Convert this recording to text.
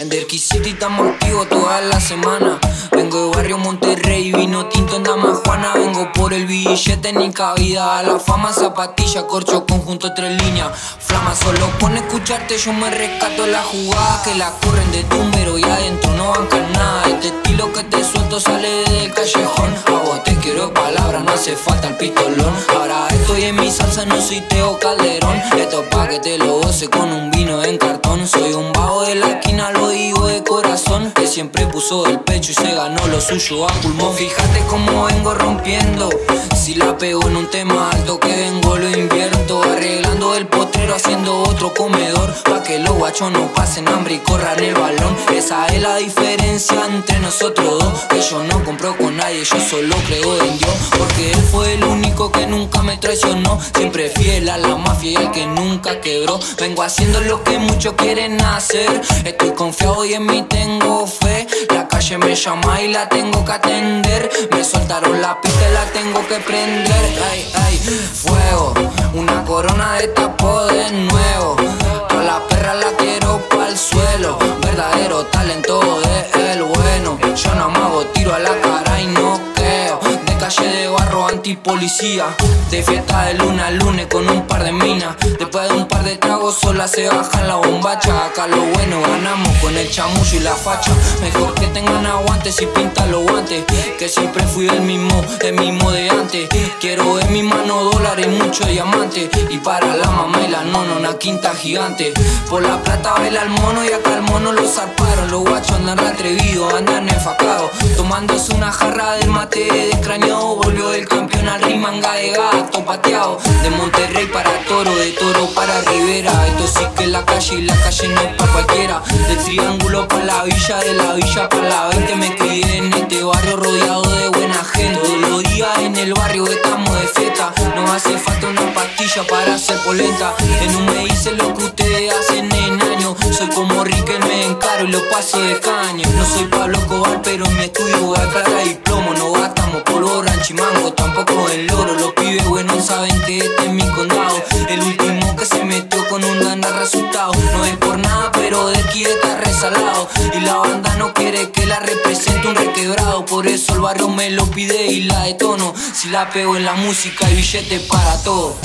En Derky City estamos activos toda la semana. Vengo de barrio Monterrey, vino tinto en Damajuana. Vengo por el billete, ni cabida la fama. Zapatilla, corcho, conjunto, tres líneas. Flama, solo con escucharte yo me rescato la jugada. Que la corren de tumbero y adentro no bancan nada. Este estilo que te suelto sale del callejón. A vos te quiero palabras, no hace falta el pistolón. Ahora estoy en mi salsa, no soy Teo Calderón. Esto pa' que te lo con un vino en cartón. Soy un vago de la esquina, lo digo de corazón Que siempre puso el pecho y se ganó lo suyo a pulmón. Fíjate cómo vengo rompiendo Si la pego en un tema alto que vengo lo invierto Arreglando el potrero haciendo otro comedor Pa' que los guachos no pasen hambre y corran el balón. Esa es la diferencia entre nosotros dos Que yo no compro con nadie, yo solo creo en Dios que nunca me traicionó Siempre fiel a la mafia y que nunca quebró Vengo haciendo lo que muchos quieren hacer Estoy confiado y en mí tengo fe. La calle me llama y la tengo que atender. Me soltaron la pista y la tengo que prender. Ay, ay, fuego. Una corona de tapo de nuevo. A la perra la quiero pa'l suelo. Verdadero talento de el bueno. Yo no hago tiro a la cara y no calle de barro antipolicía. De fiesta de luna a lunes con un par de minas. Después de un par de tragos sola se baja la bombacha. Acá lo bueno ganamos con el chamullo y la facha. Mejor que tengan aguantes y pinta los guantes. Que siempre fui el mismo, el mismo de antes. Quiero en mi mano dólares mucho diamante. Y para la mamá y la nona una quinta gigante. Por la plata baila el mono y acá el mono lo zarparon. Los guachos andan atrevidos, andan enfacados. Tomándose una jarra del mate descrañado. Volvió del campeón al rimanga de gato pateado. De Monterrey para Toro, de Toro para Rivera. Esto sí que es la calle y la calle no es para cualquiera. Del triángulo para la villa, de la villa para la 20. Me crié en este barrio rodeado de buena gente. Todos los días en el barrio estamos de fiesta. No hace falta una pastilla para ser polenta. En un me hice lo que ustedes hacen en años. Soy como Riquelme me encaro y lo paso de caño. No soy Pablo Cobar, pero en mi estudio hay plata y. No gastamos polvo, ranchimango, tampoco el oro. Los pibes buenos saben que este es mi condado. El último que se metió con un dana resultado. No es Y la banda no quiere que la represente un requebrado. Por eso el barrio me lo pide y la detono. Si la pego en la música, hay billete para todo.